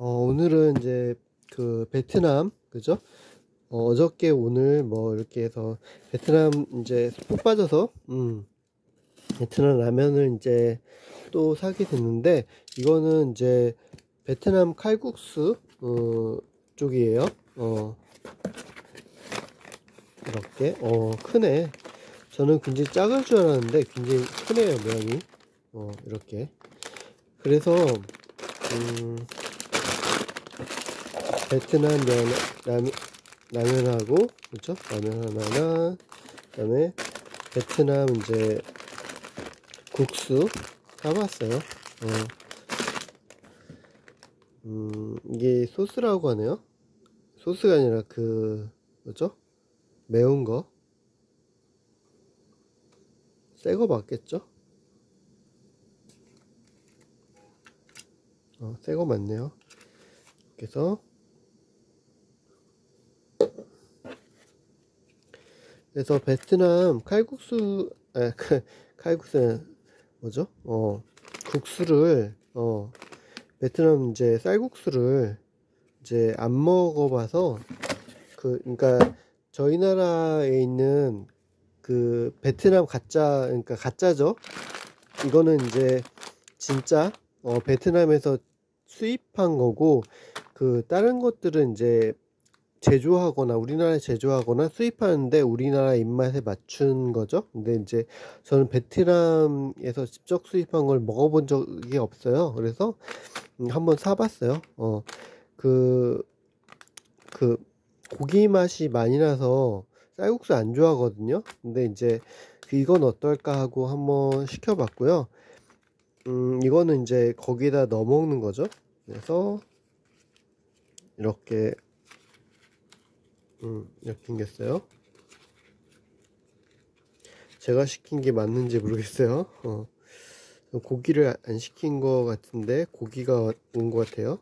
어, 오늘은 이제 그 베트남 그죠? 어, 저께 오늘 뭐 이렇게 해서 베트남 이제 푹 빠져서 음 베트남 라면을 이제 또 사게 됐는데 이거는 이제 베트남 칼국수 어, 쪽이에요. 어 이렇게 어 크네. 저는 굉장히 작을 줄 알았는데 굉장히 크네요 모양이. 어 이렇게 그래서 음. 베트남 면, 라면, 라면하고, 그죠? 라면 하나나, 그 다음에 베트남 이제 국수 사봤어요. 어. 음, 이게 소스라고 하네요. 소스가 아니라 그, 뭐죠? 매운 거. 새거 맞겠죠? 어, 새거 맞네요. 그래서 그래서 베트남 칼국수 아 칼국수 뭐죠? 어 국수를 어 베트남 이제 쌀국수를 이제 안 먹어봐서 그 그러니까 저희 나라에 있는 그 베트남 가짜 그러니까 가짜죠. 이거는 이제 진짜 어 베트남에서 수입한 거고 그 다른 것들은 이제 제조하거나 우리나라에 제조하거나 수입하는데 우리나라 입맛에 맞춘 거죠. 근데 이제 저는 베트남에서 직접 수입한 걸 먹어본 적이 없어요. 그래서 음, 한번 사봤어요. 어, 그, 그 고기 맛이 많이 나서 쌀국수 안 좋아하거든요. 근데 이제 이건 어떨까 하고 한번 시켜봤고요. 음, 이거는 이제 거기다 넣어 먹는 거죠. 그래서 이렇게 음, 이렇게 생겼어요. 제가 시킨 게 맞는지 모르겠어요. 어. 고기를 안 시킨 것 같은데 고기가 온 것 같아요.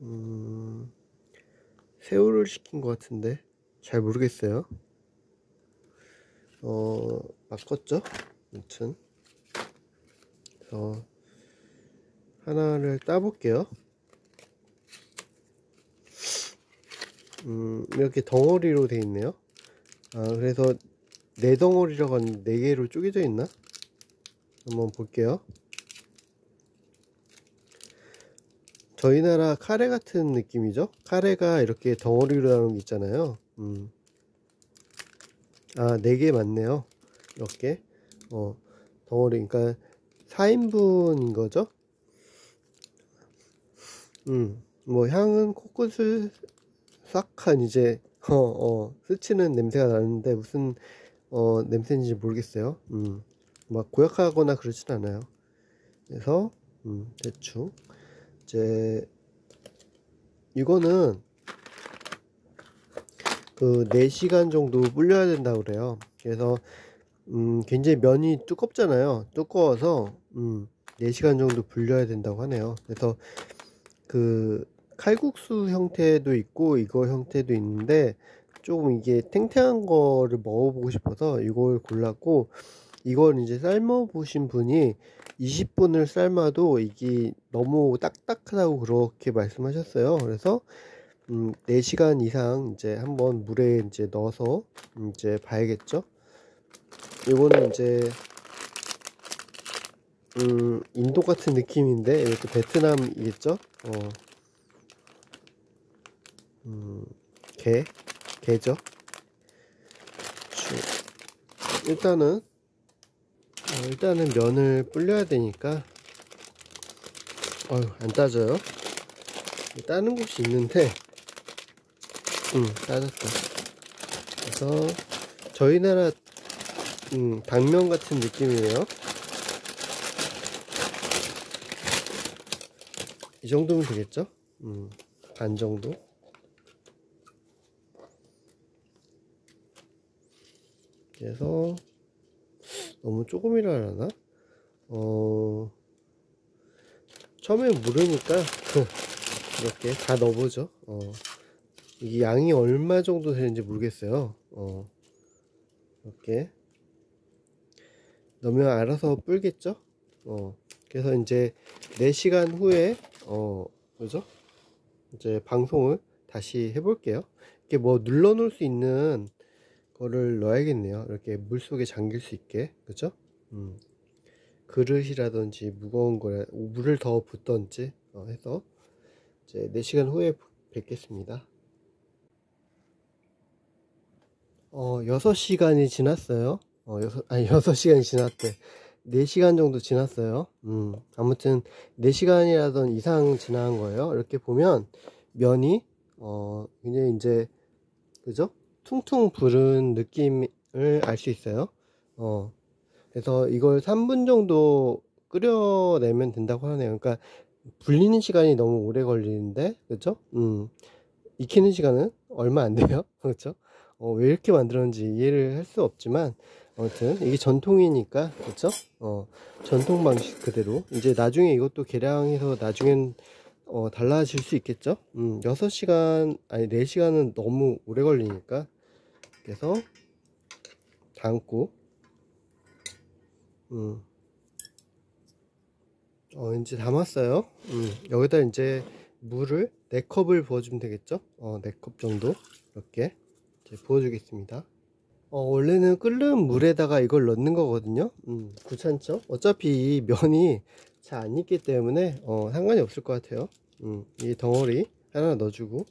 음, 새우를 시킨 것 같은데 잘 모르겠어요. 어, 바꿨죠? 아무튼 그래서 하나를 따볼게요. 음, 이렇게 덩어리로 되어 있네요. 아, 그래서 네 덩어리라고 하는데 네 개로 쪼개져 있나? 한번 볼게요. 저희 나라 카레 같은 느낌이죠? 카레가 이렇게 덩어리로 나오는 게 있잖아요. 음. 아, 네 개 맞네요. 이렇게. 어, 덩어리, 그러니까 4인분인 거죠? 음, 뭐 향은 코코스 싹한 이제 어, 어, 스치는 냄새가 나는데 무슨 어, 냄새인지 모르겠어요. 음, 막 고약하거나 그러진 않아요. 그래서 음, 대충 이제 이거는 그 4시간 정도 불려야 된다고 그래요. 그래서 음, 굉장히 면이 두껍잖아요. 두꺼워서 음, 4시간 정도 불려야 된다고 하네요. 그래서 그 칼국수 형태도 있고 이거 형태도 있는데 조금 이게 탱탱한 거를 먹어보고 싶어서 이걸 골랐고 이걸 이제 삶아 보신 분이 20분을 삶아도 이게 너무 딱딱하다고 그렇게 말씀하셨어요. 그래서 음, 4시간 이상 이제 한번 물에 이제 넣어서 이제 봐야겠죠. 이거는 이제 음, 인도 같은 느낌인데 이것도 베트남이겠죠. 어. 음, 게, 게죠. 일단은 어, 일단은 면을 불려야 되니까 어휴 안 따져요. 따는 곳이 있는데 음 따졌다. 그래서 저희 나라 음, 당면 같은 느낌이에요. 이 정도면 되겠죠? 음, 반 정도 그래서 너무 조금이라 하나? 어 처음에 모르니까 이렇게 다 넣어보죠. 어 이게 양이 얼마 정도 되는지 모르겠어요. 어 이렇게 넣으면 알아서 불겠죠? 어, 그래서 이제 4시간 후에, 어, 뭐죠? 이제 방송을 다시 해볼게요. 이렇게 뭐 눌러 놓을 수 있는 거를 넣어야겠네요. 이렇게 물 속에 잠길 수 있게. 그죠? 음. 그릇이라든지 무거운 거에 물을 더 붓던지 어, 해서 이제 4시간 후에 뵙겠습니다. 어, 6시간이 지났어요. 어, 6, 아니, 6시간이 지났대. 4시간 정도 지났어요. 음, 아무튼 4시간이라던 이상 지난 거예요. 이렇게 보면 면이, 어, 굉장히 이제, 그죠? 퉁퉁 부른 느낌을 알 수 있어요. 어, 그래서 이걸 3분 정도 끓여내면 된다고 하네요. 그러니까 불리는 시간이 너무 오래 걸리는데, 그죠? 음, 익히는 시간은 얼마 안 돼요. 그렇죠? 어, 왜 이렇게 만들었는지 이해를 할 수 없지만 아무튼 이게 전통이니까 그렇죠? 어, 전통 방식 그대로 이제 나중에 이것도 개량해서 나중엔 어, 달라질 수 있겠죠? 음, 6시간 아니 4시간은 너무 오래 걸리니까 그래서 담고 음. 어, 이제 담았어요. 음, 여기다 이제 물을 4컵을 부어주면 되겠죠? 어, 4컵 정도 이렇게 부어주겠습니다 어, 원래는 끓는 물에다가 이걸 넣는 거거든요 음, 귀찮죠 어차피 면이 잘 안 익기 때문에 어, 상관이 없을 것 같아요 음, 이 덩어리 하나 넣어주고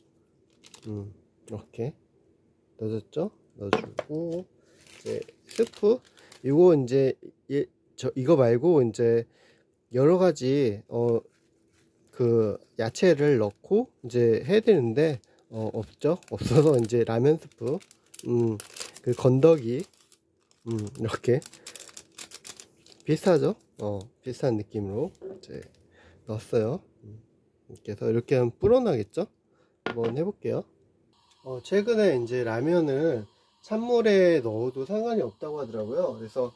음, 이렇게 넣어줬죠 넣어주고 이제 스프. 이거 이제 예, 저 이거 말고 이제 여러 가지 어 그 야채를 넣고 이제 해야 되는데 어, 없죠? 없어서 이제 라면 스프. 음, 그 건더기. 음, 이렇게. 비슷하죠? 어, 비슷한 느낌으로 이제 넣었어요. 음, 그래서 이렇게 하면 불어나겠죠? 한번 해볼게요. 어, 최근에 이제 라면을 찬물에 넣어도 상관이 없다고 하더라고요. 그래서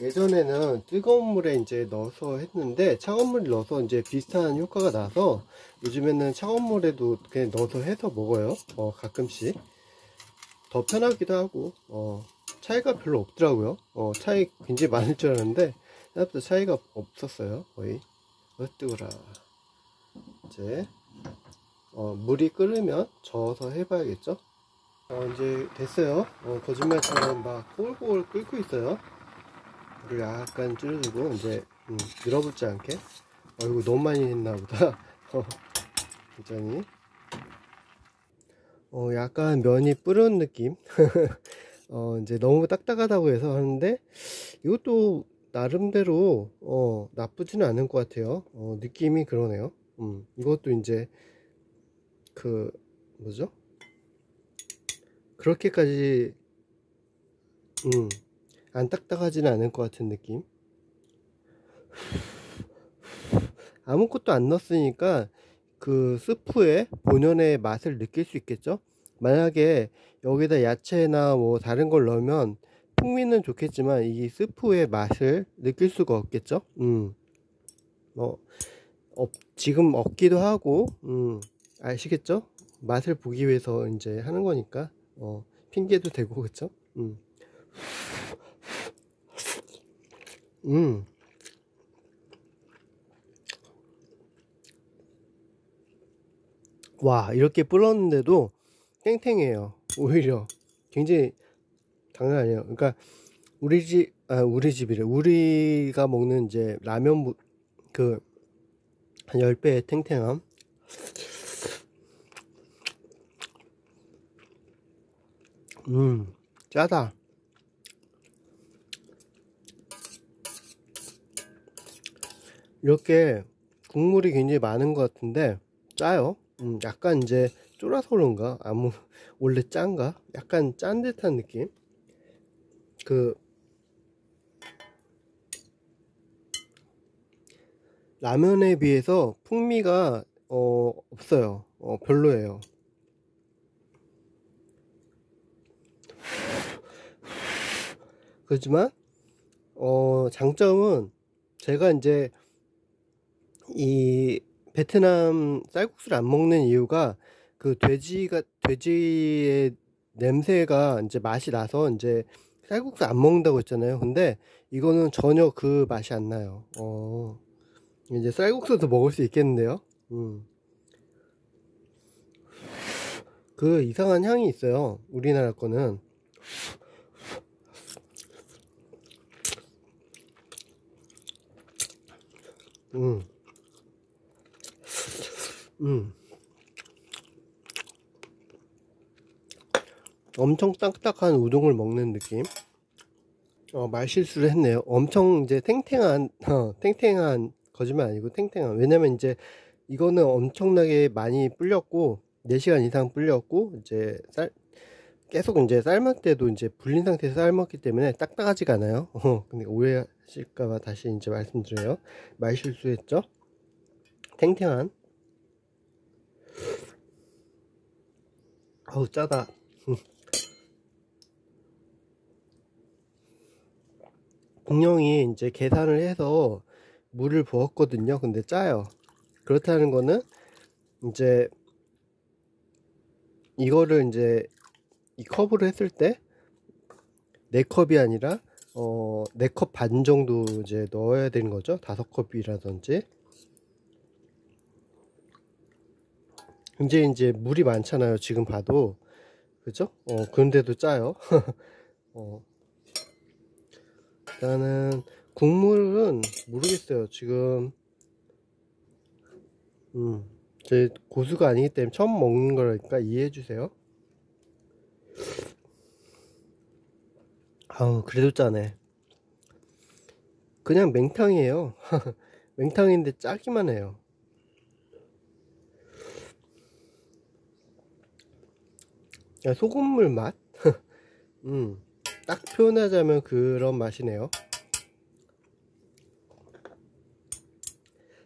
예전에는 뜨거운 물에 이제 넣어서 했는데 차가운 물에 넣어서 이제 비슷한 효과가 나서 요즘에는 차가운 물에도 그냥 넣어서 해서 먹어요. 어, 가끔씩. 더 편하기도 하고 어, 차이가 별로 없더라고요. 어, 차이 굉장히 많을 줄 알았는데 생각보다 차이가 없었어요 거의. 어 뜨거라. 이제 어, 물이 끓으면 저어서 해봐야겠죠 어, 이제 됐어요. 어, 거짓말처럼 막 꼴꼴 끓고 있어요. 물을 약간 줄여주고 이제 음, 늘어붙지 않게. 어이구 너무 많이 했나 보다. 굉장히. 어 약간 면이 뿌른 느낌. 어 이제 너무 딱딱하다고 해서 하는데 이것도 나름대로 어 나쁘지는 않은 것 같아요. 어 느낌이 그러네요. 음 이것도 이제 그 뭐죠 그렇게까지 음 안 딱딱하지는 않을 것 같은 느낌? 아무것도 안 넣었으니까 그 스프의 본연의 맛을 느낄 수 있겠죠? 만약에 여기다 야채나 뭐 다른 걸 넣으면 풍미는 좋겠지만 이 스프의 맛을 느낄 수가 없겠죠? 음. 뭐 어, 지금 없기도 하고 음, 아시겠죠? 맛을 보기 위해서 이제 하는 거니까 어, 핑계도 되고 그쵸 음. 음. 와, 이렇게 불었는데도 탱탱해요. 오히려. 굉장히 장난 아니에요. 그러니까, 우리 집, 아, 우리 집이래. 우리가 먹는 이제 라면, 그, 한 10배의 탱탱함. 음, 짜다. 이렇게 국물이 굉장히 많은 것 같은데 짜요. 음, 약간 이제 쫄아서 그런가? 아무 원래 짠가? 약간 짠 듯한 느낌? 그 라면에 비해서 풍미가 어, 없어요. 어, 별로예요 그렇지만 어, 장점은 제가 이제 이 베트남 쌀국수를 안 먹는 이유가 그 돼지가 돼지의 냄새가 이제 맛이 나서 이제 쌀국수 안 먹는다고 했잖아요. 근데 이거는 전혀 그 맛이 안 나요. 어, 이제 쌀국수도 먹을 수 있겠는데요. 음. 그 이상한 향이 있어요. 우리나라 거는. 음. 음. 엄청 딱딱한 우동을 먹는 느낌. 어, 말실수를 했네요. 엄청 이제 탱탱한, 어, 탱탱한, 거짓말 아니고 탱탱한. 왜냐면 이제 이거는 엄청나게 많이 불렸고, 4시간 이상 불렸고, 이제 쌀, 계속 이제 삶을 때도 이제 불린 상태에서 삶았기 때문에 딱딱하지가 않아요. 어, 근데 오해하실까봐 다시 이제 말씀드려요. 말 실수했죠? 탱탱한. 어우, 짜다. 공룡이 이제 계산을 해서 물을 부었거든요. 근데 짜요. 그렇다는 거는 이제 이거를 이제 이 컵으로 했을 때 4컵이 아니라 어, 4컵 반 정도 이제 넣어야 되는 거죠. 5컵이라든지. 이제 이제 물이 많잖아요. 지금 봐도. 그죠? 어, 그런데도 짜요. 어. 일단은 국물은 모르겠어요. 지금 음, 제 고수가 아니기 때문에 처음 먹는 거니까 이해해 주세요. 아우 그래도 짜네. 그냥 맹탕이에요. 맹탕인데 짜기만 해요. 소금물 맛? 음. 딱 표현하자면 그런 맛이네요.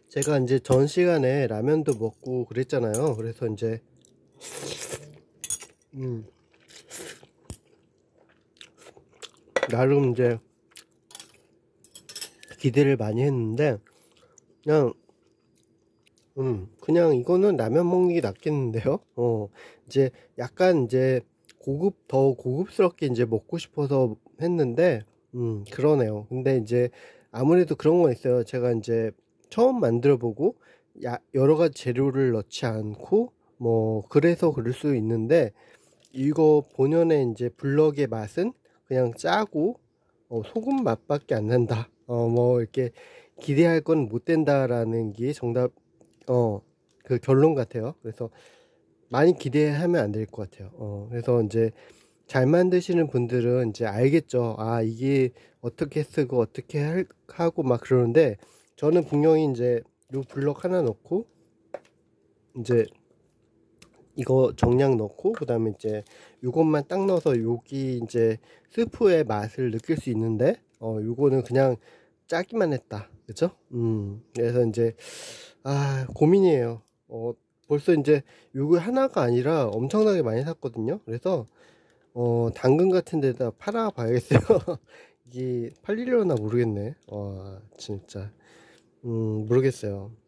제가 이제 전 시간에 라면도 먹고 그랬잖아요. 그래서 이제 음 나름 이제 기대를 많이 했는데 그냥 음 그냥 이거는 라면 먹는 게 낫겠는데요. 어 이제 약간 이제 고급 더 고급스럽게 이제 먹고 싶어서 했는데 음 그러네요 근데 이제 아무래도 그런 거 있어요 제가 이제 처음 만들어 보고 여러 가지 재료를 넣지 않고 뭐 그래서 그럴 수 있는데 이거 본연의 이제 블럭의 맛은 그냥 짜고 어, 소금 맛밖에 안 난다 어 뭐 이렇게 기대할 건 못 된다라는 게 정답 어 그 결론 같아요 그래서 많이 기대하면 안 될 것 같아요. 어, 그래서 이제 잘 만드시는 분들은 이제 알겠죠. 아, 이게 어떻게 쓰고 어떻게 할, 하고 막 그러는데 저는 분명히 이제 요 블럭 하나 넣고 이제 이거 정량 넣고 그 다음에 이제 요것만 딱 넣어서 여기 이제 스프의 맛을 느낄 수 있는데 어 요거는 그냥 짜기만 했다. 그죠 음. 그래서 이제 아 고민이에요. 어 벌써 이제 요거 하나가 아니라 엄청나게 많이 샀거든요. 그래서 어 당근 같은 데다 팔아 봐야겠어요. 이게 팔리려나 모르겠네. 와 진짜. 음 모르겠어요. 이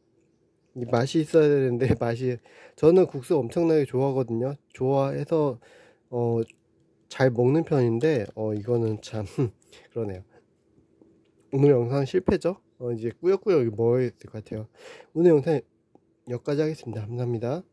맛이 있어야 되는데 맛이 저는 국수 엄청나게 좋아하거든요 좋아해서 어 잘 먹는 편인데 어 이거는 참 그러네요 오늘 영상 실패죠 어 이제 꾸역꾸역 먹어야 될 것 같아요 오늘 영상 여기까지 하겠습니다. 감사합니다.